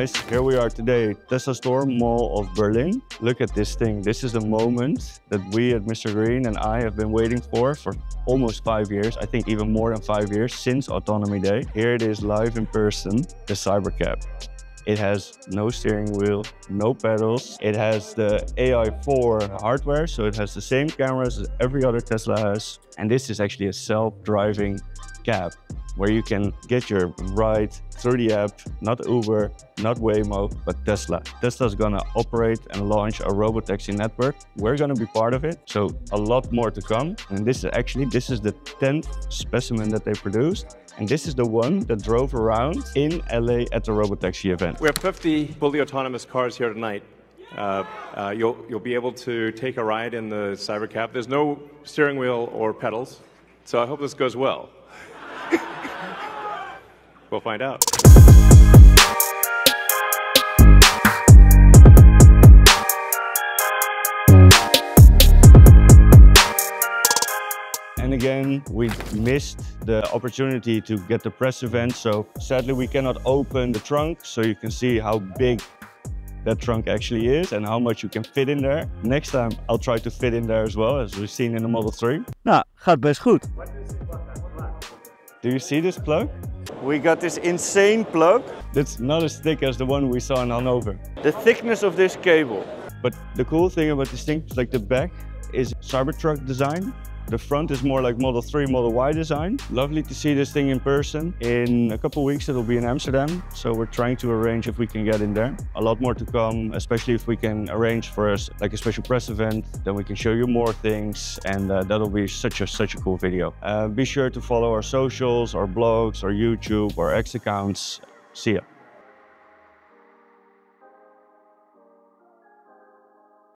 guys, here we are today, Tesla Store Mall of Berlin. Look at this thing. This is a moment that we at MisterGreen and I have been waiting for for almost five years. I think even more than five years since Autonomy Day. Here it is live in person, the Cybercab. It has no steering wheel, no pedals. It has the AI4 hardware, so it has the same cameras as every other Tesla has. And this is actually a self-driving cab where you can get your ride through the app, not Uber, not Waymo, but Tesla. Tesla's gonna operate and launch a robotaxi network. We're gonna be part of it, so a lot more to come. And this is actually, this is the 10th specimen that they produced. And this is the one that drove around in LA at the robotaxi event. We have 50 fully autonomous cars here tonight. Uh, uh, you'll, you'll be able to take a ride in the Cybercab. There's no steering wheel or pedals, so I hope this goes well. We'll find out. And again, we missed the opportunity to get the press event. So sadly, we cannot open the trunk so you can see how big that trunk actually is and how much you can fit in there. Next time, I'll try to fit in there as well, as we've seen in the Model 3. Nou, gaat best goed. Do you see this plug? We got this insane plug that's not as thick as the one we saw in Hanover. The thickness of this cable. But the cool thing about this thing is like the back is Cybertruck design. The front is more like Model 3, Model Y design. Lovely to see this thing in person. In a couple weeks it'll be in Amsterdam, so we're trying to arrange if we can get in there. A lot more to come, especially if we can arrange for us like a special press event, then we can show you more things and uh, that'll be such a such a cool video. Uh, be sure to follow our socials, our blogs, our YouTube, our X accounts. See ya.